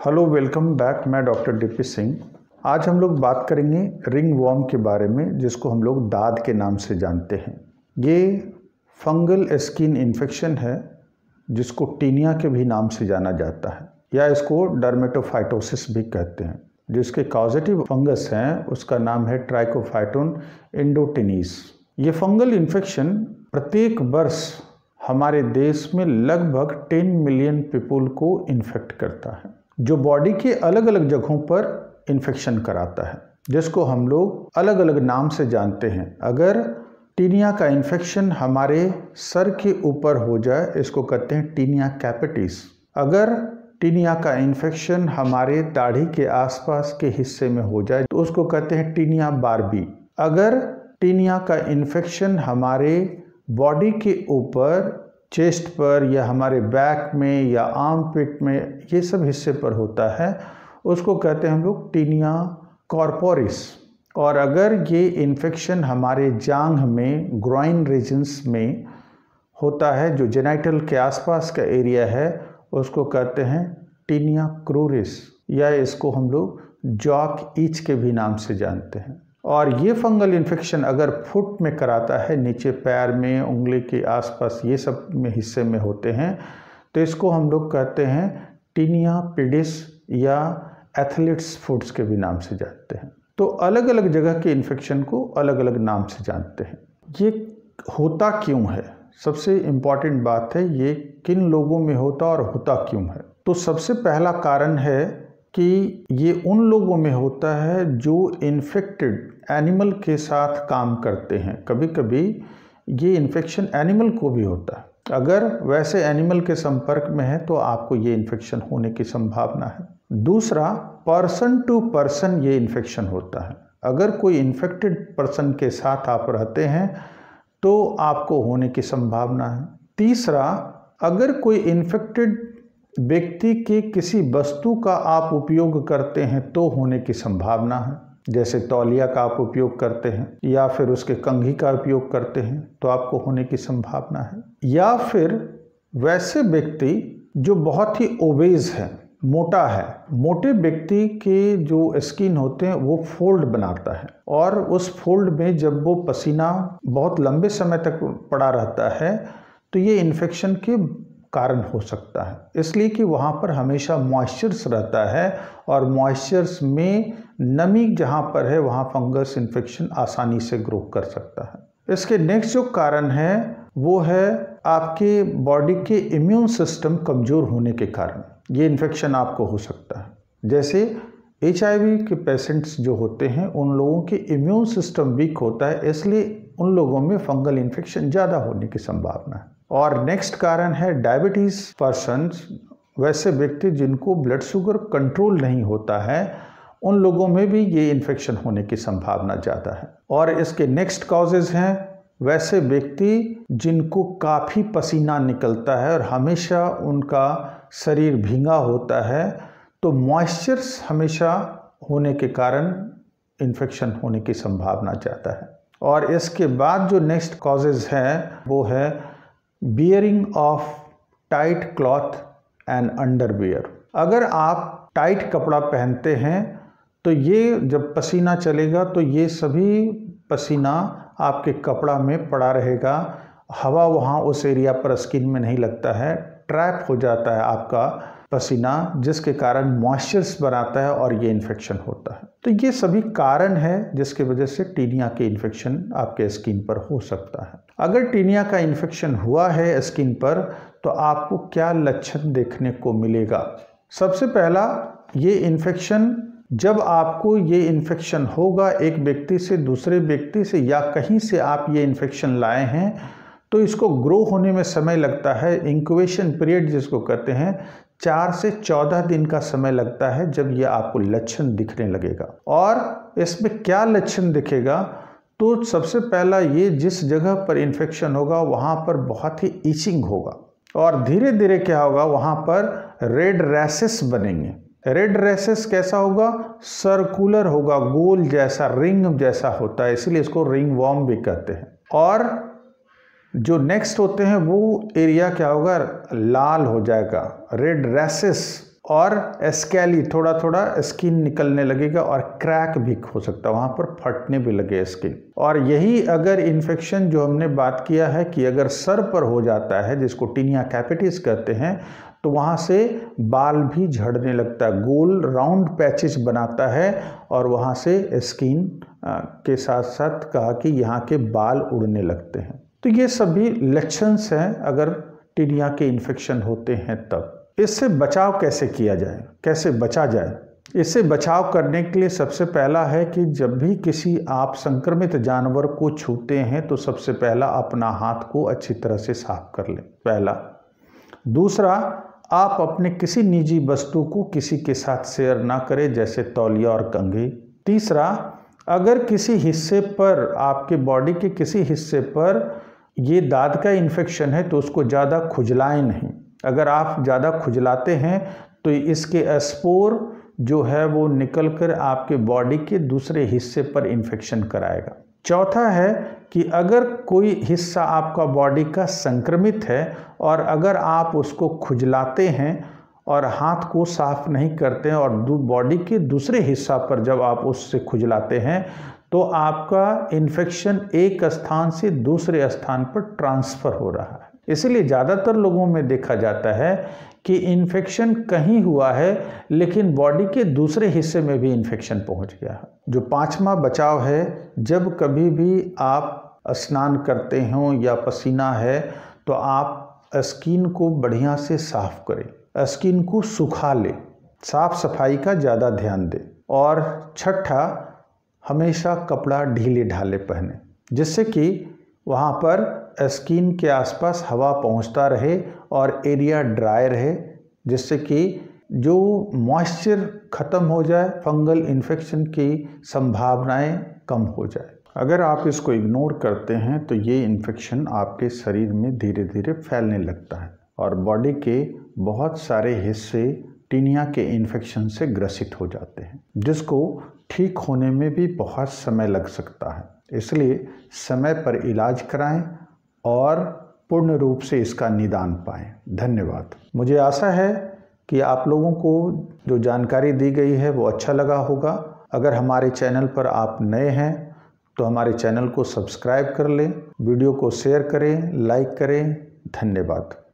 Hello welcome back मैं doctor DP Singh आज हम लोग बात करेंगे रिंग वॉर्म के बारे में, जिसको हम लोग दाद के नाम से जानते हैं। ये फंगल स्किन इन्फेक्शन है, जिसको टीनिया के भी नाम से जाना जाता है, या इसको डर्मेटोफाइटोसिस भी कहते हैं। जिसके कॉजेटिव फंगस हैं, उसका नाम है ट्राइकोफाइटोन इंडोटिनीस ये फंगल इन्फेक्शन प्रत्येक वर्ष हमारे देश में लगभग 10 मिलियन पीपुल को इन्फेक्ट करता है। जो बॉडी के अलग अलग जगहों पर इन्फेक्शन कराता है, जिसको हम लोग अलग अलग नाम से जानते हैं। अगर टीनिया का इन्फेक्शन हमारे सर के ऊपर हो जाए, इसको कहते हैं टीनिया कैपिटिस अगर टीनिया का इन्फेक्शन हमारे दाढ़ी के आसपास के हिस्से में हो जाए तो उसको कहते हैं टीनिया बारबी। अगर टीनिया का इन्फेक्शन हमारे बॉडी के ऊपर चेस्ट पर या हमारे बैक में या आर्म पिट में ये सब हिस्से पर होता है, उसको कहते हैं हम लोग टीनिया कॉर्पोरिस। और अगर ये इन्फेक्शन हमारे जांघ में ग्रॉइन रीजन्स में होता है, जो जेनाइटल के आसपास का एरिया है, उसको कहते हैं टीनिया क्रूरिस, या इसको हम लोग जॉक ईच के भी नाम से जानते हैं। और ये फंगल इन्फेक्शन अगर फुट में कराता है, नीचे पैर में, उंगली के आसपास, ये सब में हिस्से में होते हैं तो इसको हम लोग कहते हैं टीनिया पिडिस या एथलीट्स फूड्स के भी नाम से जानते हैं। तो अलग अलग जगह के इन्फेक्शन को अलग अलग नाम से जानते हैं। ये होता क्यों है? सबसे इंपॉर्टेंट बात है ये किन लोगों में होता और होता क्यों है। तो सबसे पहला कारण है कि ये उन लोगों में होता है जो इन्फेक्टेड एनिमल के साथ काम करते हैं। कभी कभी ये इन्फेक्शन एनिमल को भी होता है। अगर वैसे एनिमल के संपर्क में है तो आपको ये इन्फेक्शन होने की संभावना है। दूसरा पर्सन टू पर्सन ये इन्फेक्शन होता है। अगर कोई इन्फेक्टेड पर्सन के साथ आप रहते हैं तो आपको होने की संभावना है। तीसरा, अगर कोई इन्फेक्टेड व्यक्ति के किसी वस्तु का आप उपयोग करते हैं तो होने की संभावना है। जैसे तौलिया का आप उपयोग करते हैं या फिर उसके कंघी का उपयोग करते हैं तो आपको होने की संभावना है। या फिर वैसे व्यक्ति जो बहुत ही ओबेज है, मोटा है, मोटे व्यक्ति के जो स्किन होते हैं, वो फोल्ड बनाता है और उस फोल्ड में जब वो पसीना बहुत लंबे समय तक पड़ा रहता है तो ये इन्फेक्शन के कारण हो सकता है। इसलिए कि वहाँ पर हमेशा मॉइस्चर्स रहता है और मॉइस्चर्स में नमी जहाँ पर है, वहाँ फंगस इन्फेक्शन आसानी से ग्रो कर सकता है। इसके नेक्स्ट जो कारण है, वो है आपके बॉडी के इम्यून सिस्टम कमज़ोर होने के कारण। ये इन्फेक्शन आपको हो सकता है। जैसे एचआईवी के पेशेंट्स जो होते हैं, उन लोगों के इम्यून सिस्टम वीक होता है, इसलिए उन लोगों में फंगल इन्फेक्शन ज़्यादा होने की संभावना है। और नेक्स्ट कारण है डायबिटीज़ पर्सन वैसे व्यक्ति जिनको ब्लड शुगर कंट्रोल नहीं होता है उन लोगों में भी ये इन्फेक्शन होने की संभावना ज़्यादा है। और इसके नेक्स्ट कॉजेज़ हैं, वैसे व्यक्ति जिनको काफ़ी पसीना निकलता है और हमेशा उनका शरीर भींगा होता है तो मॉइस्चर्स हमेशा होने के कारण इन्फेक्शन होने की संभावना ज़्यादा है। और इसके बाद जो नेक्स्ट कॉजेज़ हैं, वो है wearing of tight cloth and underwear अगर आप टाइट कपड़ा पहनते हैं तो ये जब पसीना चलेगा तो ये सभी पसीना आपके कपड़ा में पड़ा रहेगा। हवा वहाँ उस एरिया पर स्किन में नहीं लगता है। ट्रैप हो जाता है आपका पसीना, जिसके कारण मॉइस्चर्स बनाता है और ये इन्फेक्शन होता है। तो ये सभी कारण है जिसकी वजह से टीनिया के इन्फेक्शन आपके स्किन पर हो सकता है। अगर टीनिया का इन्फेक्शन हुआ है स्किन पर तो आपको क्या लक्षण देखने को मिलेगा? सबसे पहला, ये इन्फेक्शन जब आपको ये इन्फेक्शन होगा एक व्यक्ति से, दूसरे व्यक्ति से या कहीं से आप ये इन्फेक्शन लाए हैं तो इसको ग्रो होने में समय लगता है। इंक्यूबेशन पीरियड जिसको कहते हैं, चार से चौदह दिन का समय लगता है जब ये आपको लक्षण दिखने लगेगा। और इसमें क्या लक्षण दिखेगा? तो सबसे पहला ये जिस जगह पर इन्फेक्शन होगा, वहाँ पर बहुत ही ईचिंग होगा। और धीरे धीरे क्या होगा? वहाँ पर रेड रैसेस बनेंगे। रेड रैसेस कैसा होगा? सर्कुलर होगा, गोल जैसा रिंग जैसा होता है, इसलिए इसको रिंग वॉर्म भी कहते हैं। और जो नेक्स्ट होते हैं, वो एरिया क्या होगा? लाल हो जाएगा। रेड रैसेस और स्कैली थोड़ा थोड़ा स्किन निकलने लगेगा और क्रैक भी हो सकता है, वहाँ पर फटने भी लगे स्किन और यही अगर इन्फेक्शन जो हमने बात किया है कि अगर सर पर हो जाता है, जिसको टीनिया कैपिटिस कहते हैं तो वहाँ से बाल भी झड़ने लगता है। गोल राउंड पैचेस बनाता है और वहाँ से स्किन के साथ साथ कहा कि यहाँ के बाल उड़ने लगते हैं। तो ये सभी लक्षण हैं अगर टीनिया के इन्फेक्शन होते हैं तब। इससे बचाव कैसे किया जाए? कैसे बचा जाए? इससे बचाव करने के लिए सबसे पहला है कि जब भी किसी आप संक्रमित जानवर को छूते हैं तो सबसे पहला अपना हाथ को अच्छी तरह से साफ़ कर लें। पहला। दूसरा आप अपने किसी निजी वस्तु को किसी के साथ शेयर ना करें, जैसे तौलिया और कंघी। तीसरा, अगर किसी हिस्से पर, आपके बॉडी के किसी हिस्से पर ये दाद का इन्फेक्शन है तो उसको ज़्यादा खुजलाएँ नहीं। अगर आप ज़्यादा खुजलाते हैं तो इसके स्पोर जो है, वो निकल कर आपके बॉडी के दूसरे हिस्से पर इन्फेक्शन कराएगा। चौथा है कि अगर कोई हिस्सा आपका बॉडी का संक्रमित है और अगर आप उसको खुजलाते हैं और हाथ को साफ़ नहीं करते हैं और बॉडी के दूसरे हिस्सा पर जब आप उससे खुजलाते हैं तो आपका इन्फेक्शन एक स्थान से दूसरे स्थान पर ट्रांसफ़र हो रहा है। इसलिए ज़्यादातर लोगों में देखा जाता है कि इन्फेक्शन कहीं हुआ है, लेकिन बॉडी के दूसरे हिस्से में भी इन्फेक्शन पहुँच गया है। जो पांचवा बचाव है, जब कभी भी आप स्नान करते हों या पसीना है तो आप स्किन को बढ़िया से साफ़ करें। स्किन को सुखा लें। साफ़ सफ़ाई का ज़्यादा ध्यान दें। और छठा, हमेशा कपड़ा ढीले ढाले पहने, जिससे कि वहाँ पर स्किन के आसपास हवा पहुँचता रहे और एरिया ड्राई रहे, जिससे कि जो मॉइस्चर ख़त्म हो जाए, फंगल इन्फेक्शन की संभावनाएँ कम हो जाए। अगर आप इसको इग्नोर करते हैं तो ये इन्फेक्शन आपके शरीर में धीरे धीरे फैलने लगता है और बॉडी के बहुत सारे हिस्से टीनिया के इन्फेक्शन से ग्रसित हो जाते हैं, जिसको ठीक होने में भी बहुत समय लग सकता है। इसलिए समय पर इलाज कराएँ और पूर्ण रूप से इसका निदान पाएँ। धन्यवाद। मुझे आशा है कि आप लोगों को जो जानकारी दी गई है वो अच्छा लगा होगा। अगर हमारे चैनल पर आप नए हैं तो हमारे चैनल को सब्सक्राइब कर लें, वीडियो को शेयर करें, लाइक करें। धन्यवाद।